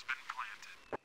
has been planted.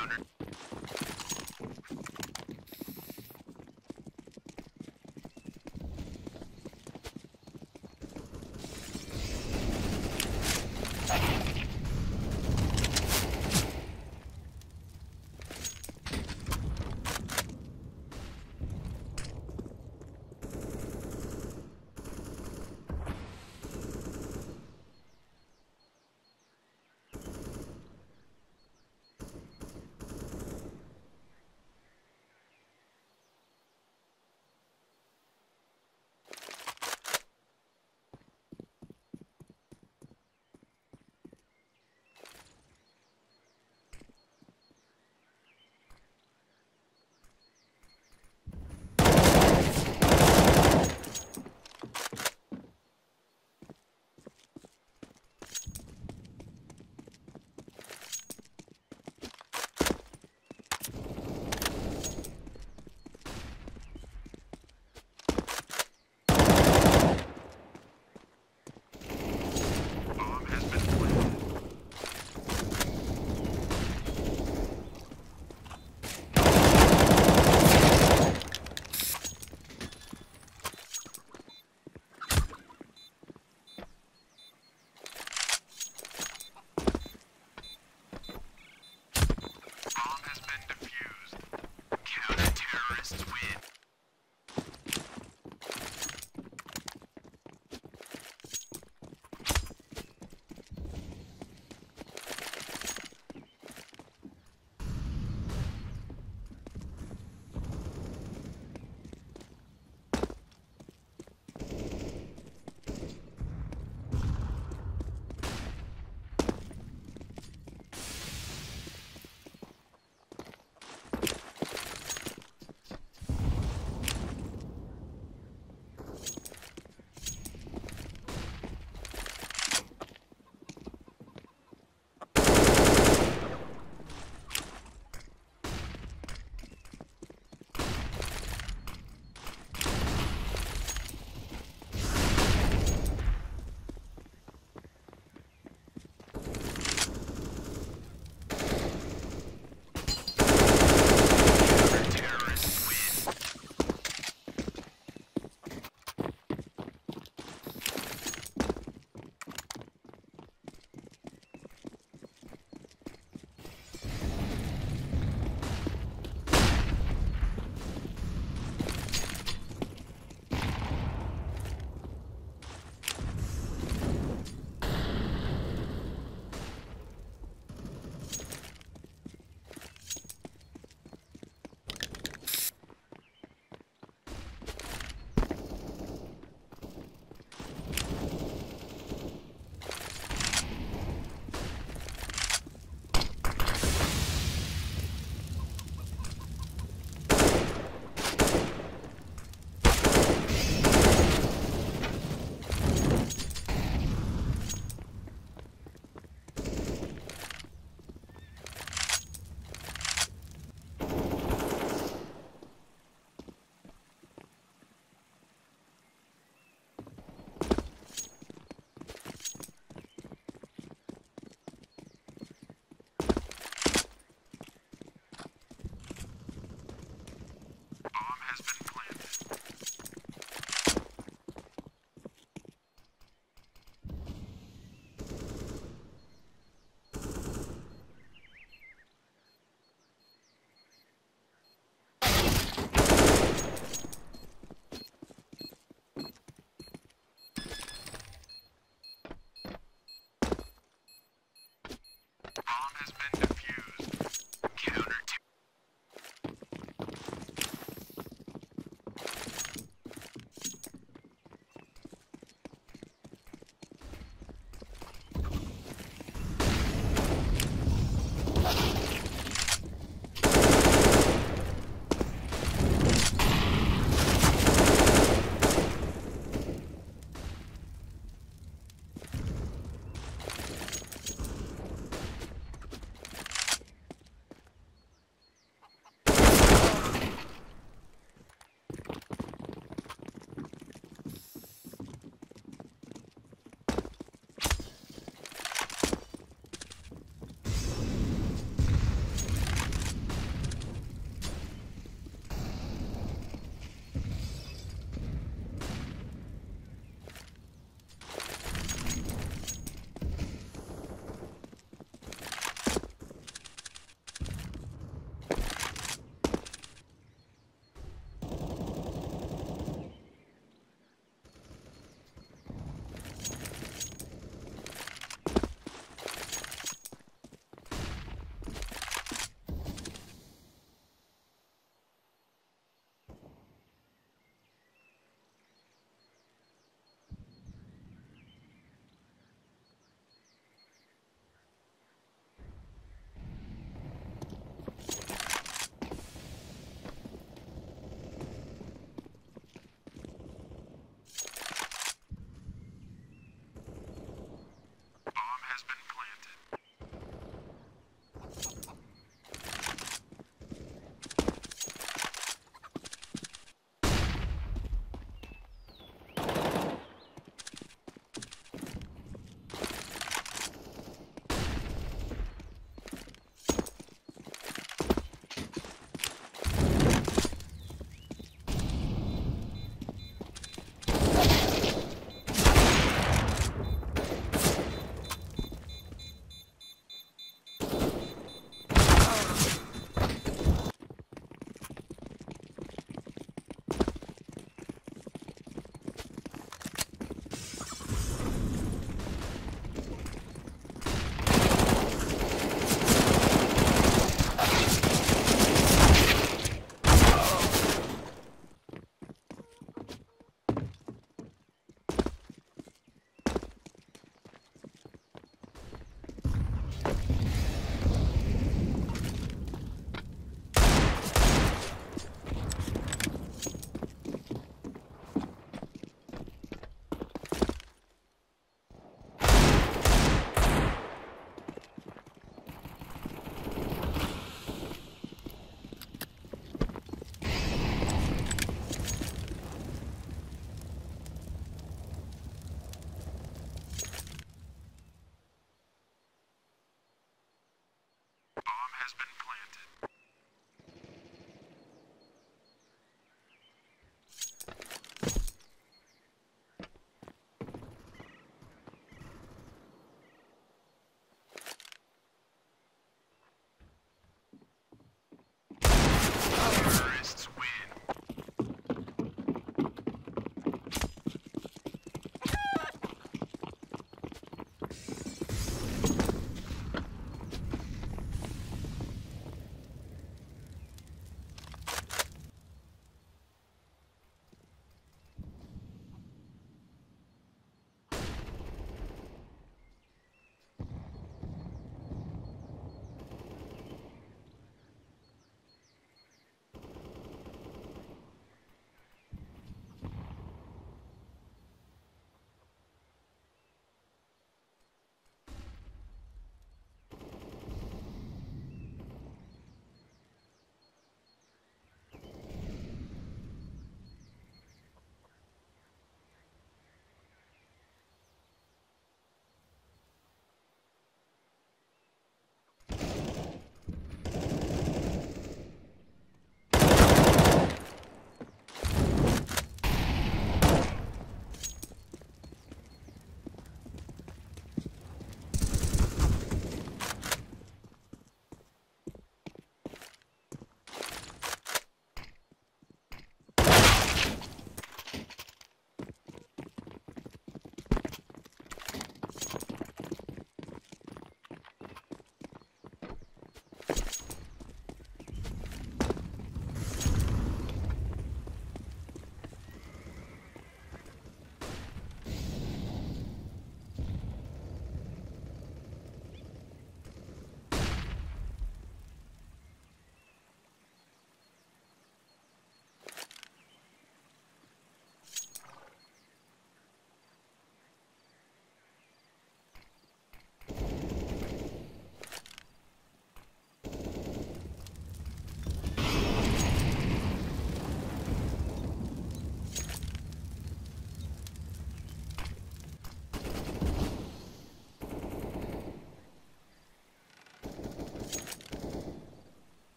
Under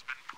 has been